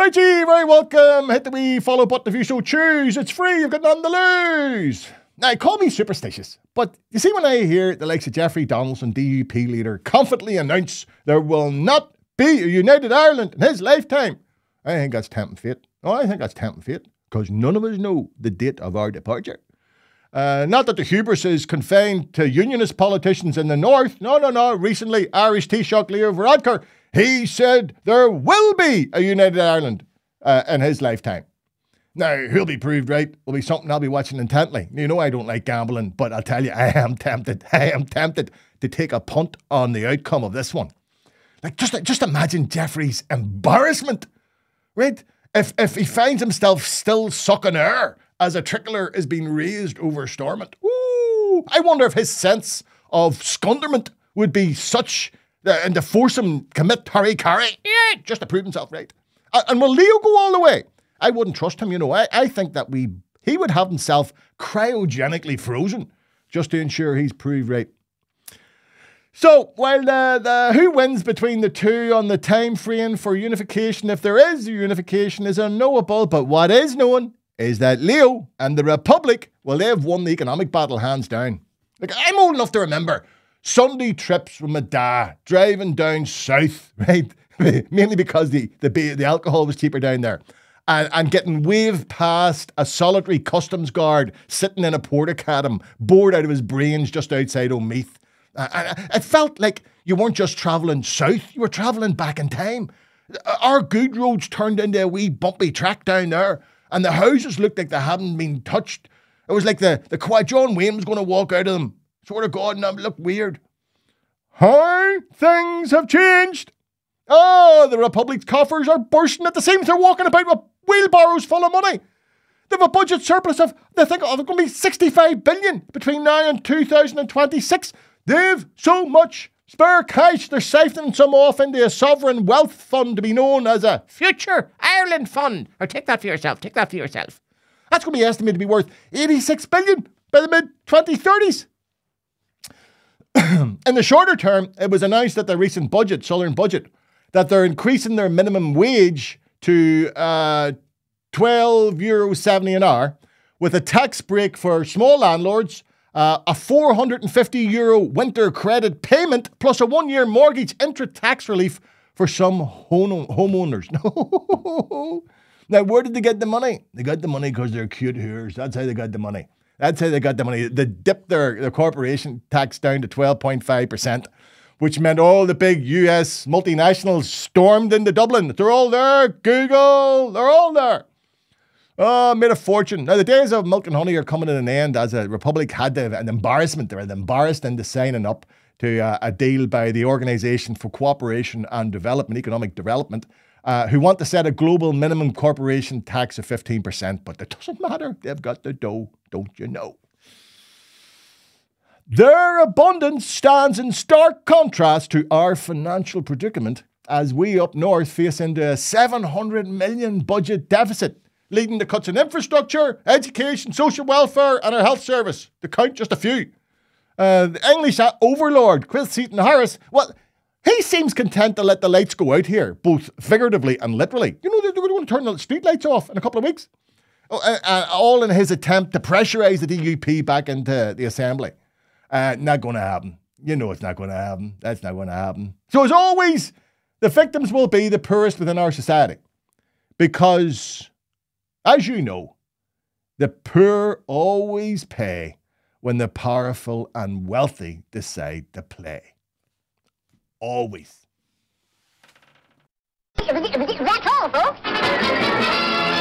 Right, gee, very welcome. Hit the wee follow button if you so choose. It's free, you've got nothing to lose. Now, call me superstitious, but you see, when I hear the likes of Jeffrey Donaldson, DUP leader, confidently announce there will not be a united Ireland in his lifetime, I think that's tempting fate. Oh, I think that's tempting fate, because none of us know the date of our departure. Uh, not that the hubris is confined to unionist politicians in the north. No, no, no. Recently, Irish Taoiseach Leo Varadkar, he said there will be a united Ireland uh, in his lifetime. Now, he'll be proved right. Will be something I'll be watching intently. You know I don't like gambling, but I'll tell you, I am tempted. I am tempted to take a punt on the outcome of this one. Like, just, just imagine Jeffrey's embarrassment, right? If, if he finds himself still sucking air as a tricolour is being raised over Stormont. Ooh, I wonder if his sense of scunderment would be such uh, and to force him commit hara-kiri, yeah, just to prove himself right. Uh, and will Leo go all the way? I wouldn't trust him, you know. I, I think that we he would have himself cryogenically frozen just to ensure he's proved right. So, while the, the who wins between the two on the time frame for unification, if there is unification, is unknowable. But what is known is that Leo and the Republic, well, they've won the economic battle hands down. Like, I'm old enough to remember Sunday trips with my dad, driving down south, right? Mainly because the, the, the alcohol was cheaper down there. And, and getting waved past a solitary customs guard sitting in a Portakabin, bored out of his brains just outside Omeath. It felt like you weren't just travelling south, you were travelling back in time. Our good roads turned into a wee bumpy track down there and the houses looked like they hadn't been touched. It was like the, the quiet John Wayne was going to walk out of them. Sort of God, and it looked weird. How things have changed. Oh, the Republic's coffers are bursting at the seams. they're walking about with wheelbarrows full of money. They have a budget surplus of, they think, of going to be 65 billion between now and 2026. They've so much spare cash, they're siphoning some off into a sovereign wealth fund to be known as a Future Ireland Fund. Or take that for yourself, take that for yourself. That's going to be estimated to be worth 86 billion by the mid 2030s. In the shorter term, it was announced that the recent budget, Southern budget, that they're increasing their minimum wage to uh, 12 euro 70 an hour with a tax break for small landlords, uh, a 450 euro winter credit payment, plus a one year mortgage interest tax relief for some home- homeowners. now, where did they get the money? They got the money because they're cute hoors. That's how they got the money. That's how they got the money. They dipped their, their corporation tax down to 12.5%, which meant all the big US multinationals stormed into Dublin. They're all there. Google, they're all there. Oh, made a fortune. Now, the days of milk and honey are coming to an end as a Republic had an embarrassment. They were embarrassed into signing up to uh, a deal by the Organisation for Cooperation and Development, Economic Development, uh, who want to set a global minimum corporation tax of 15%. But it doesn't matter. They've got the dough, don't you know? Their abundance stands in stark contrast to our financial predicament as we up north face into a 700 million budget deficit, leading to cuts in infrastructure, education, social welfare, and our health service, to count just a few. Uh, the English overlord, Chris Heaton-Harris, well, he seems content to let the lights go out here, both figuratively and literally. You know, they're going to turn the street lights off in a couple of weeks. Oh, uh, uh, all in his attempt to pressurize the DUP back into the assembly. Uh, not going to happen. You know it's not going to happen. That's not going to happen. So, as always, the victims will be the poorest within our society. Because, as you know, the poor always pay when the powerful and wealthy decide to play. Always. That's all, folks.